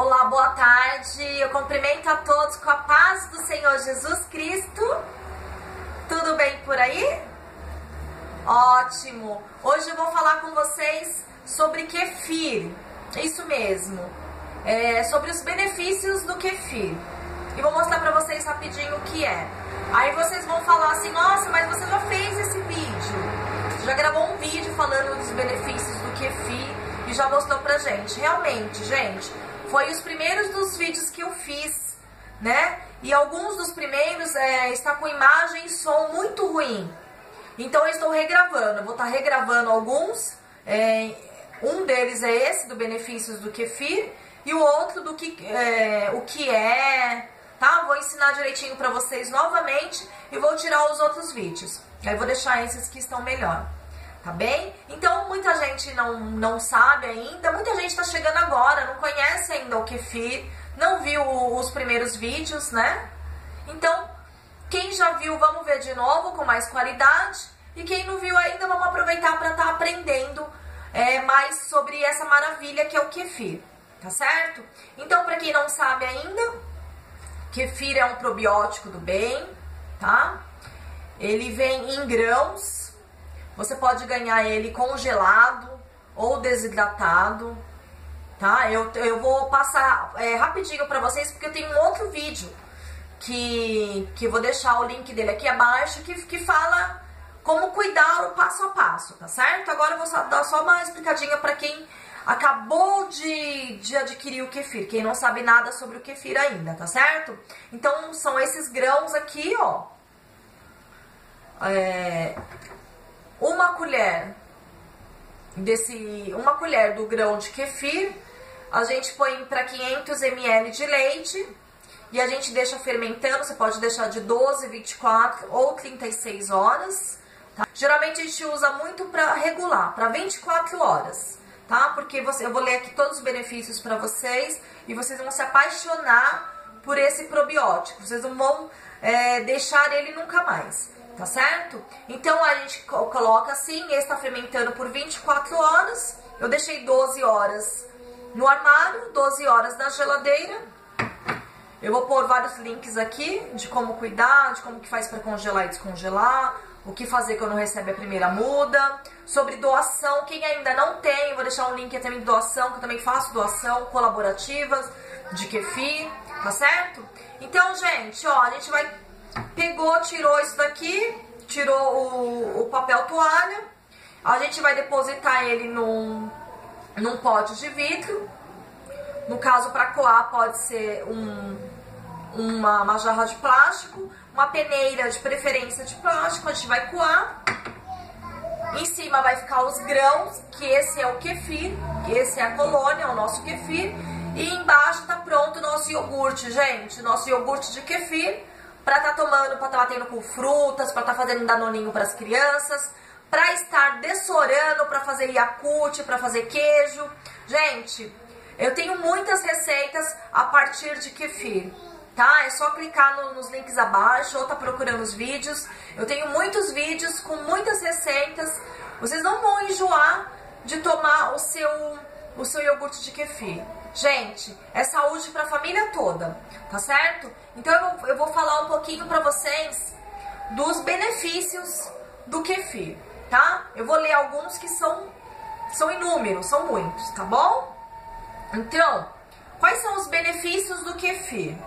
Olá, boa tarde. Eu cumprimento a todos com a paz do Senhor Jesus Cristo. Tudo bem por aí? Ótimo. Hoje eu vou falar com vocês sobre kefir. Isso mesmo. É, sobre os benefícios do kefir. E vou mostrar para vocês rapidinho o que é. Aí vocês vão falar assim: "Nossa, mas você já fez esse vídeo?" Já gravou um vídeo falando dos benefícios do kefir e já mostrou pra gente. Realmente, gente, foi os primeiros dos vídeos que eu fiz, né? E alguns dos primeiros é, está com imagem e som muito ruim. Então eu estou regravando, eu vou estar regravando alguns. É, um deles é esse, do benefícios do kefir, e o outro do que, é, o que é, tá? Vou ensinar direitinho para vocês novamente e vou tirar os outros vídeos. Aí vou deixar esses que estão melhor tá bem? Então muita gente não, não sabe ainda, muita gente está chegando agora, não conhece ainda o kefir, não viu os primeiros vídeos, né? Então, quem já viu, vamos ver de novo com mais qualidade, e quem não viu ainda, vamos aproveitar para estar tá aprendendo é, mais sobre essa maravilha que é o kefir, tá certo? Então, para quem não sabe ainda, kefir é um probiótico do bem, tá? Ele vem em grãos, você pode ganhar ele congelado ou desidratado, tá? Eu, eu vou passar é, rapidinho para vocês porque tenho um outro vídeo que, que vou deixar o link dele aqui abaixo que, que fala como cuidar o passo a passo, tá certo? Agora eu vou só, dar só uma explicadinha para quem acabou de, de adquirir o kefir, quem não sabe nada sobre o kefir ainda, tá certo? Então são esses grãos aqui, ó. É, uma colher desse uma colher do grão de kefir, a gente põe para 500 ml de leite e a gente deixa fermentando, você pode deixar de 12, 24 ou 36 horas. Tá? Geralmente a gente usa muito para regular, para 24 horas, tá? Porque você, eu vou ler aqui todos os benefícios para vocês e vocês vão se apaixonar por esse probiótico. Vocês não vão é, deixar ele nunca mais tá certo? Então a gente coloca assim, esse está fermentando por 24 horas, eu deixei 12 horas no armário, 12 horas na geladeira. Eu vou pôr vários links aqui de como cuidar, de como que faz para congelar e descongelar, o que fazer quando recebe a primeira muda, sobre doação, quem ainda não tem, vou deixar um link também de doação, que eu também faço doação colaborativas de kefir, tá certo? Então, gente, ó, a gente vai Pegou, tirou isso daqui, tirou o, o papel toalha. A gente vai depositar ele num, num pote de vidro. No caso, para coar, pode ser um, uma, uma jarra de plástico, uma peneira de preferência de plástico, a gente vai coar. Em cima vai ficar os grãos, que esse é o kefir, esse é a colônia, o nosso kefir. E embaixo tá pronto o nosso iogurte, gente, nosso iogurte de kefir para estar tá tomando, para estar tá batendo com frutas, para estar tá fazendo danoninho para as crianças, para estar dessorando, para fazer Yakult, para fazer queijo. Gente, eu tenho muitas receitas a partir de kefir, tá? É só clicar no, nos links abaixo ou tá procurando os vídeos. Eu tenho muitos vídeos com muitas receitas. Vocês não vão enjoar de tomar o seu, o seu iogurte de kefir. Gente, é saúde para a família toda, tá certo? Então eu vou, eu vou falar um pouquinho para vocês dos benefícios do kefir, tá? Eu vou ler alguns que são, são inúmeros, são muitos, tá bom? Então, quais são os benefícios do kefir?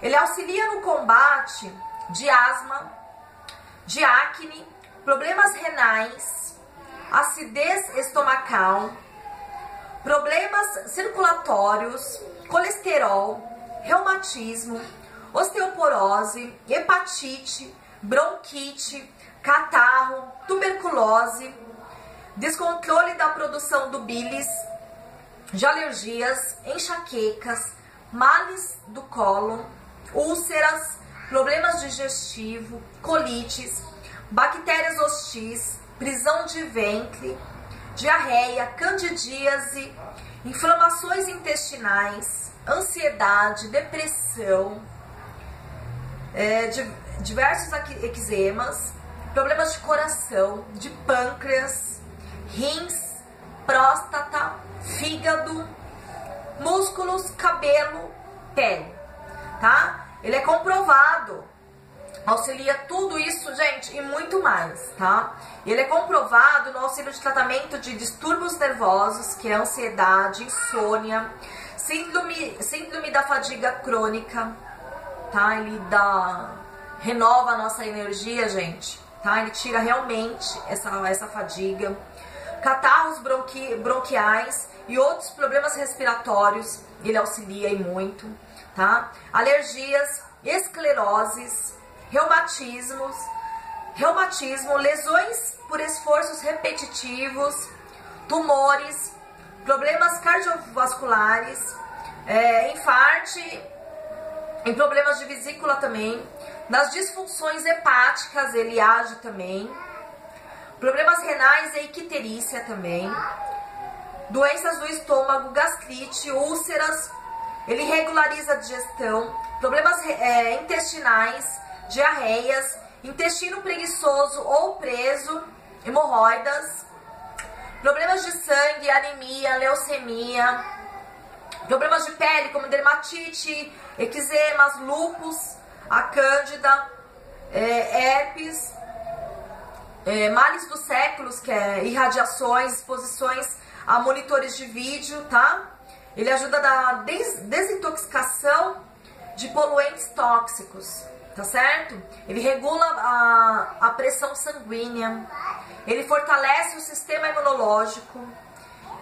Ele auxilia no combate de asma, de acne, problemas renais, acidez estomacal, circulatórios, colesterol, reumatismo, osteoporose, hepatite, bronquite, catarro, tuberculose, descontrole da produção do bilis, de alergias, enxaquecas, males do cólon, úlceras, problemas digestivos, colites, bactérias hostis, prisão de ventre, diarreia, candidíase, inflamações intestinais, ansiedade, depressão, é, diversos eczemas, problemas de coração, de pâncreas, rins, próstata, fígado, músculos, cabelo, pele, tá? Ele é comprovado, auxilia tudo isso, gente, e muito mais, tá? Ele é comprovado no auxílio de tratamento de distúrbios nervosos, que é ansiedade, insônia, síndrome, síndrome da fadiga crônica, tá? Ele dá, renova a nossa energia, gente, tá? Ele tira realmente essa, essa fadiga. Catarros bronqui, bronquiais e outros problemas respiratórios, ele auxilia e muito, tá? Alergias, escleroses, reumatismos, reumatismo, lesões por esforços repetitivos, tumores, problemas cardiovasculares, é, infarte, em problemas de vesícula também, nas disfunções hepáticas ele age também, problemas renais e icterícia também, doenças do estômago, gastrite, úlceras, ele regulariza a digestão, problemas é, intestinais, diarreias, intestino preguiçoso ou preso, hemorroidas, problemas de sangue, anemia, leucemia, problemas de pele como dermatite, eczemas, lúpus, a cândida, é, herpes, é, males dos séculos, que é irradiações, exposições a monitores de vídeo, tá? Ele ajuda na des desintoxicação de poluentes tóxicos, tá certo? Ele regula a, a pressão sanguínea, ele fortalece o sistema imunológico,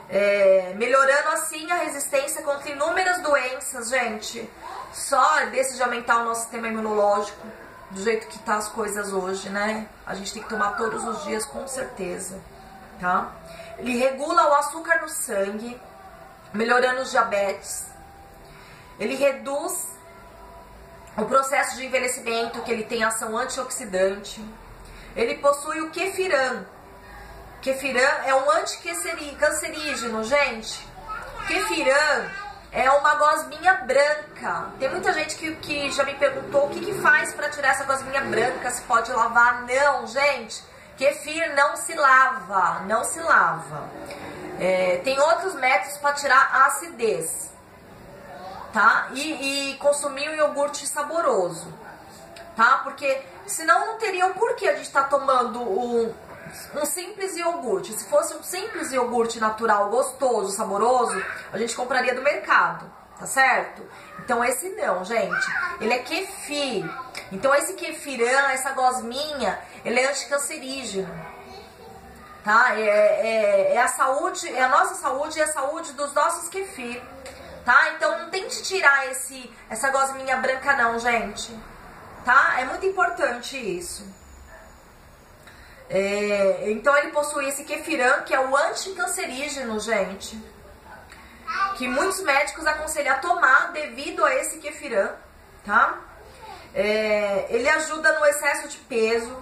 é, melhorando assim a resistência contra inúmeras doenças, gente. Só desse de aumentar o nosso sistema imunológico, do jeito que tá as coisas hoje, né? A gente tem que tomar todos os dias com certeza, tá? Ele regula o açúcar no sangue, melhorando os diabetes. Ele reduz o processo de envelhecimento, que ele tem ação antioxidante. Ele possui o kefiran. Kefiran é um anticancerígeno, gente. Kefiran é uma gosminha branca. Tem muita gente que, que já me perguntou o que, que faz para tirar essa gosminha branca, se pode lavar. Não, gente. Kefir não se lava, não se lava. É, tem outros métodos para tirar a acidez, tá? E, e consumir um iogurte saboroso, tá? Porque senão não teria o porquê a gente estar tá tomando um, um simples iogurte. Se fosse um simples iogurte natural, gostoso, saboroso, a gente compraria do mercado, tá certo? Então esse não, gente. Ele é kefir. Então esse kefirã, essa gosminha, ele é anticancerígeno. Tá? É, é, é, a saúde, é a nossa saúde e a saúde dos nossos kefir. Tá? Então tente tirar esse, essa gosminha branca não, gente. Tá? É muito importante isso. É, então ele possui esse kefirã, que é o anticancerígeno, gente. Que muitos médicos aconselham a tomar devido a esse kefirã, tá? É, ele ajuda no excesso de peso,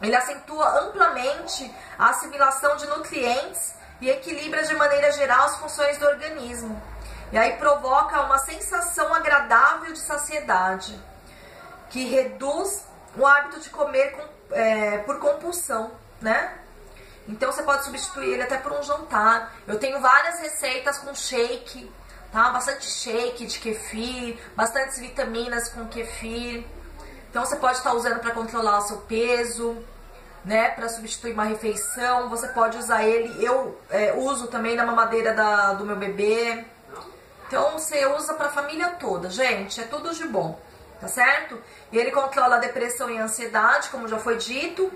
ele acentua amplamente a assimilação de nutrientes e equilibra de maneira geral as funções do organismo. E aí provoca uma sensação agradável de saciedade, que reduz o hábito de comer com, é, por compulsão, né? Então você pode substituir ele até por um jantar. Eu tenho várias receitas com shake, tá? Bastante shake de kefir, bastantes vitaminas com kefir. Então você pode estar usando para controlar o seu peso, né, para substituir uma refeição. Você pode usar ele, eu é, uso também na mamadeira da, do meu bebê. Então você usa para a família toda, gente, é tudo de bom, tá certo? E ele controla a depressão e a ansiedade, como já foi dito.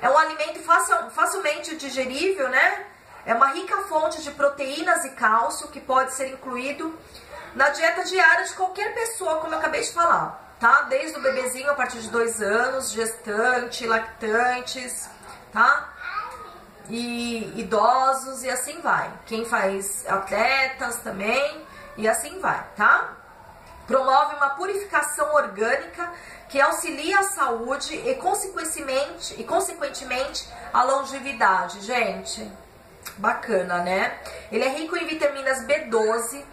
É um alimento facil, facilmente digerível, né? É uma rica fonte de proteínas e cálcio que pode ser incluído na dieta diária de qualquer pessoa, como eu acabei de falar tá? Desde o bebezinho a partir de dois anos, gestante, lactantes, tá? E idosos e assim vai. Quem faz atletas também e assim vai, tá? Promove uma purificação orgânica que auxilia a saúde e consequentemente, e consequentemente a longevidade, gente. Bacana, né? Ele é rico em vitaminas B12,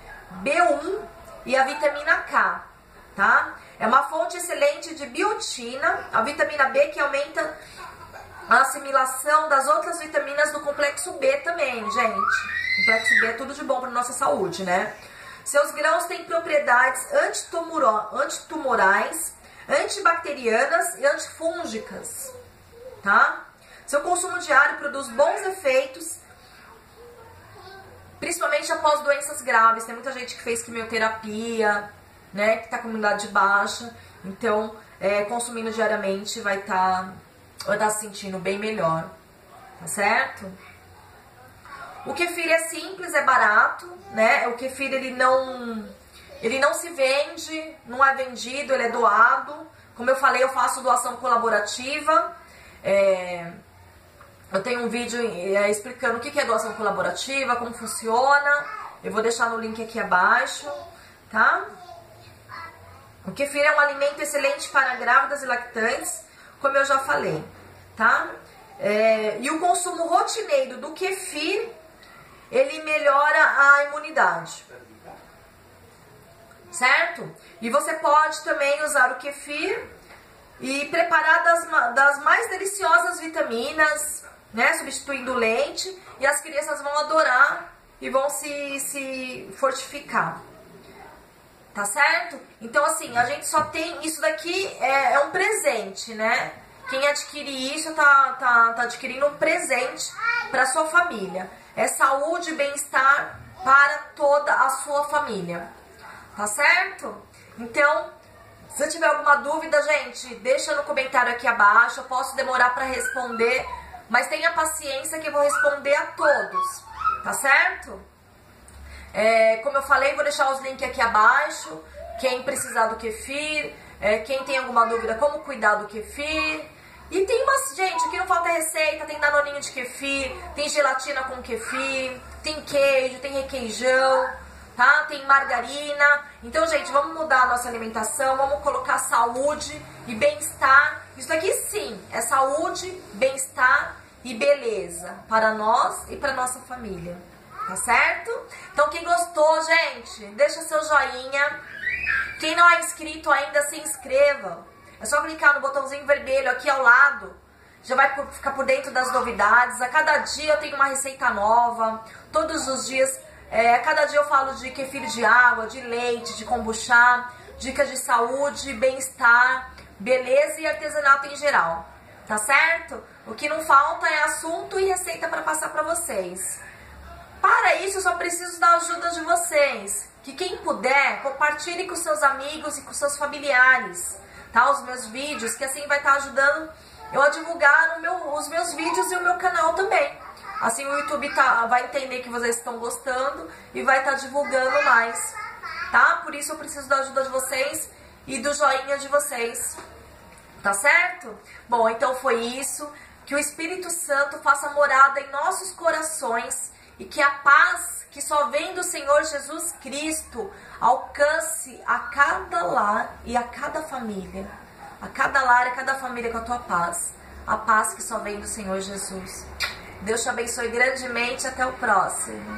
B1 e a vitamina K, tá? É uma fonte excelente de biotina, a vitamina B que aumenta a assimilação das outras vitaminas do complexo B também, gente. Complexo B é tudo de bom para nossa saúde, né? Seus grãos têm propriedades antitumorais, antibacterianas e antifúngicas, tá? Seu consumo diário produz bons efeitos, principalmente após doenças graves. Tem muita gente que fez quimioterapia, né, que tá com imunidade baixa, então é, consumindo diariamente vai estar tá, tá se sentindo bem melhor, tá certo? O kefir é simples, é barato, né? O kefir ele não ele não se vende, não é vendido, ele é doado. Como eu falei, eu faço doação colaborativa. É, eu tenho um vídeo é, explicando o que é doação colaborativa, como funciona. Eu vou deixar no link aqui abaixo, tá? O kefir é um alimento excelente para grávidas e lactantes, como eu já falei, tá? É, e o consumo rotineiro do kefir, ele melhora a imunidade, certo? E você pode também usar o kefir e preparar das, das mais deliciosas vitaminas, né? Substituindo o leite, e as crianças vão adorar e vão se, se fortificar. Tá certo? Então, assim, a gente só tem. Isso daqui é, é um presente, né? Quem adquire isso tá, tá, tá adquirindo um presente para sua família. É saúde e bem-estar para toda a sua família. Tá certo? Então, se tiver alguma dúvida, gente, deixa no comentário aqui abaixo. Eu posso demorar para responder, mas tenha paciência que eu vou responder a todos. Tá certo? É, como eu falei, vou deixar os links aqui abaixo. Quem precisar do kefir, é, quem tem alguma dúvida como cuidar do kefir. E tem umas, gente, aqui não falta receita, tem danoninho de kefir, tem gelatina com kefir, tem queijo, tem requeijão, tá? Tem margarina. Então, gente, vamos mudar a nossa alimentação, vamos colocar saúde e bem-estar. Isso aqui sim, é saúde, bem-estar e beleza para nós e para nossa família. Tá certo? Então quem gostou, gente, deixa seu joinha. Quem não é inscrito ainda, se inscreva. É só clicar no botãozinho vermelho aqui ao lado. Já vai ficar por dentro das novidades. A cada dia eu tenho uma receita nova. Todos os dias, é, a cada dia eu falo de kefir de água, de leite, de kombucha, dicas de saúde, bem-estar, beleza e artesanato em geral. Tá certo? O que não falta é assunto e receita para passar para vocês. Para isso, eu só preciso da ajuda de vocês. Que quem puder, compartilhe com seus amigos e com seus familiares, tá? Os meus vídeos, que assim vai estar tá ajudando eu a divulgar meu, os meus vídeos e o meu canal também. Assim o YouTube tá, vai entender que vocês estão gostando e vai estar tá divulgando mais, tá? Por isso eu preciso da ajuda de vocês e do joinha de vocês, tá certo? Bom, então foi isso. Que o Espírito Santo faça morada em nossos corações e que a paz que só vem do Senhor Jesus Cristo alcance a cada lar e a cada família. A cada lar e a cada família com a tua paz. A paz que só vem do Senhor Jesus. Deus te abençoe grandemente. Até o próximo.